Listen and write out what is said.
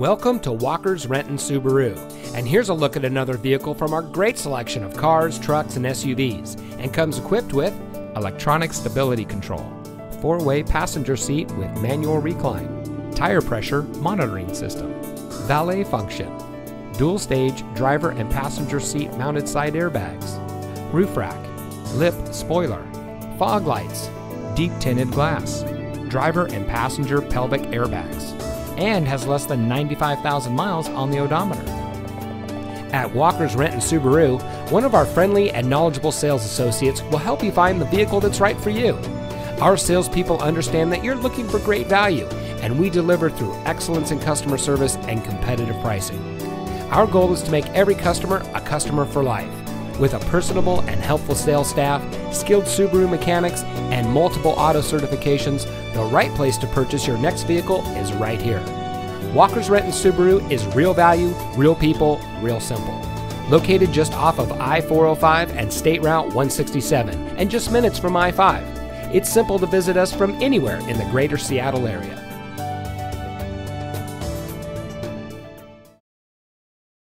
Welcome to Walker's Renton Subaru. And here's a look at another vehicle from our great selection of cars, trucks, and SUVs, and comes equipped with electronic stability control, four way passenger seat with manual recline, tire pressure monitoring system, valet function, dual stage driver and passenger seat mounted side airbags, roof rack, lip spoiler, fog lights, deep tinted glass, driver and passenger pelvic airbags and has less than 95,000 miles on the odometer. At Walker's Renton Subaru, one of our friendly and knowledgeable sales associates will help you find the vehicle that's right for you. Our salespeople understand that you're looking for great value, and we deliver through excellence in customer service and competitive pricing. Our goal is to make every customer a customer for life. With a personable and helpful sales staff, skilled Subaru mechanics, and multiple auto certifications, the right place to purchase your next vehicle is right here. Walker's Renton Subaru is real value, real people, real simple. Located just off of I 405 and State Route 167, and just minutes from I 5. It's simple to visit us from anywhere in the greater Seattle area.